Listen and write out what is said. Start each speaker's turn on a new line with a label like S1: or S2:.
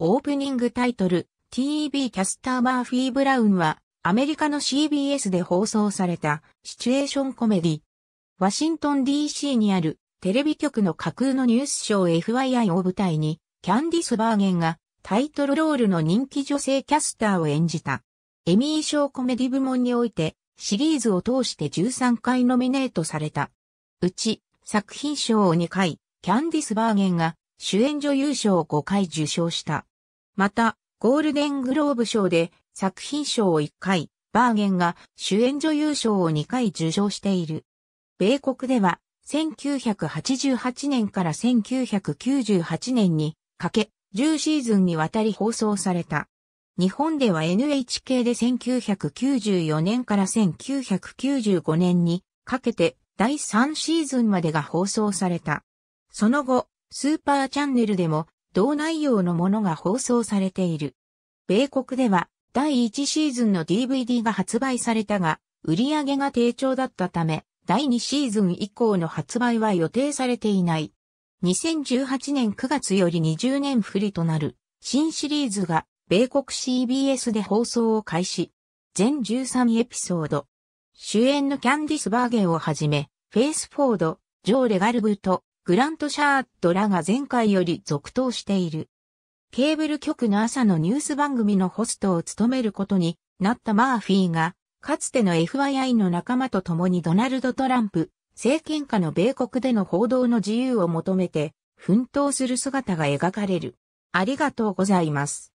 S1: オープニングタイトル、TV キャスターマーフィー・ブラウンは、アメリカの CBS で放送されたシチュエーションコメディ。ワシントン DC にあるテレビ局の架空のニュースショー FYI を舞台に、キャンディス・バーゲンがタイトルロールの人気女性キャスターを演じた。エミー賞コメディ部門において、シリーズを通して13回ノミネートされた。うち、作品賞を2回、キャンディス・バーゲンが主演女優賞を5回受賞した。また、ゴールデングローブ賞で作品賞を1回、バーゲンが主演女優賞を2回受賞している。米国では1988年から1998年にかけ10シーズンにわたり放送された。日本では NHK で1994年から1995年にかけて第3シーズンまでが放送された。その後、スーパーチャンネルでも同内容のものが放送されている。米国では第1シーズンの DVD が発売されたが、売り上げが低調だったため、第2シーズン以降の発売は予定されていない。2018年9月より20年振りとなる新シリーズが米国 CBS で放送を開始。全13エピソード。主演のキャンディス・バーゲンをはじめ、フェイス・フォード、ジョー・レガルブとグラント・シャーットらが前回より続投している。ケーブル局の朝のニュース番組のホストを務めることになったマーフィーが、かつての FYI の仲間と共にドナルド・トランプ、政権下の米国での報道の自由を求めて、奮闘する姿が描かれる。ありがとうございます。